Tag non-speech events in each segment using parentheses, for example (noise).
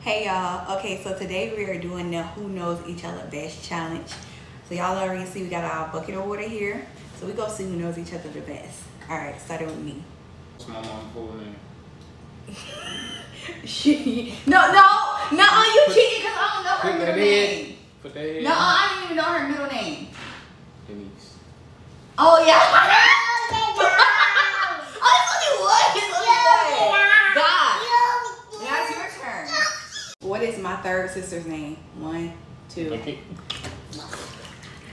Hey y'all. Okay, so today we are doing the Who Knows Each Other Best challenge. So y'all already see we got our bucket of water here. So we go see who knows each other the best. All right, starting with me. What's my mom's full name? She, no, no, no, you Put- cheating because I don't know her middle name. in. Put that in. No, I don't even know her middle name. Denise. Oh yeah. (laughs) oh, it's only one. It's only one. God. Now it's your turn. What is my third sister's name? One, two. Okay.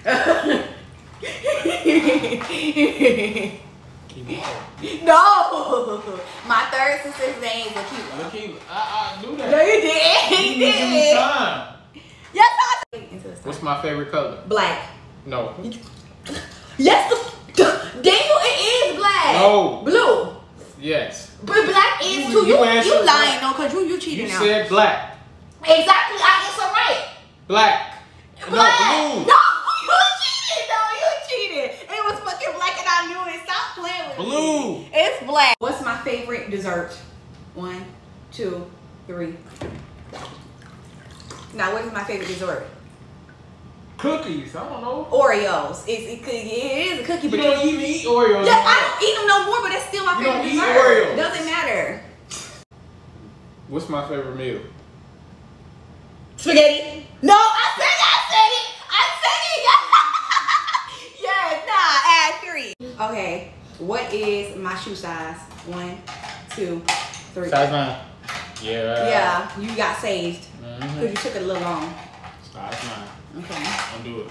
(laughs) no, my third sister's name is Akila. Look, he, I, I knew No, that. you did. You You need to give me did. time. Yes, I did. What's my favorite color? Black. No. Yes, Daniel, it is black. No. Blue. Yes. But black is You- too. You, you you, lying, black. no, because you, you cheating You now. said black. Exactly, I answer right. Black. Black. No, blue. No, (laughs) you cheated. No, you cheated. It was fucking black and I knew it. Stop playing with me. Blue. It's black. What's my favorite dessert? One, two, three. Now, what is my favorite dessert? Cookies. I don't know. Oreos. It's, it, it is a cookie, You but don't even eat Oreos. yeah, I don't eat them no more, but that's still my You favorite don't eat dessert. Oreos. Doesn't matter. What's my favorite meal? Spaghetti. No, I said it. I said it. I said it. (laughs) yeah, nah, add three. Okay, what is my shoe size? One, two, three. Size nine. Yeah. Yeah, you got saved because Mm-hmm. you took it a little long. Size nine. Okay. Don't do it.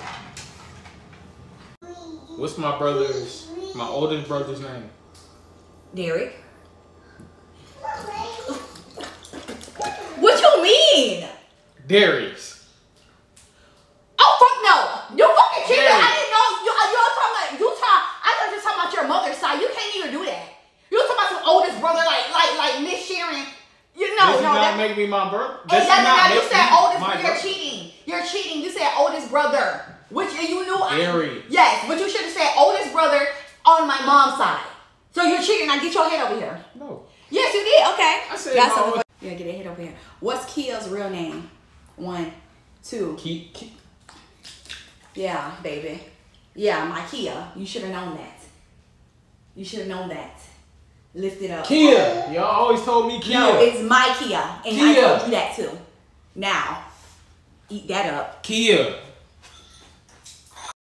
What's my brother's, my oldest brother's name? Derek. What you mean? Darius. Oh fuck no! You fucking cheater! I Derek. didn't know you. Uh, you talking about you talk. I thought you were talking about your mother's side. You can't even do that. You talking about some oldest brother like like like Miss Sharon. You know Does no not that. make me my brother? Hey, oh, Does he that, not that, you said oldest brother. You're brother? cheating. You're cheating. You said oldest brother, which you knew. I- Darius. Yes, but you should have said oldest brother on my mom's side. So you're cheating. Now get your head over here. No. Yes, you did. Okay. I said said Yeah, get your head over here. What's Kia's real name? One, two. Keep, keep. Yeah, baby. Yeah, my Kia. You should have known that. You should have known that. Lift it up. Kia. Y'all always told me Kia. No, it's my Kia. And I Kia. told you that too. Now, eat that up. Kia.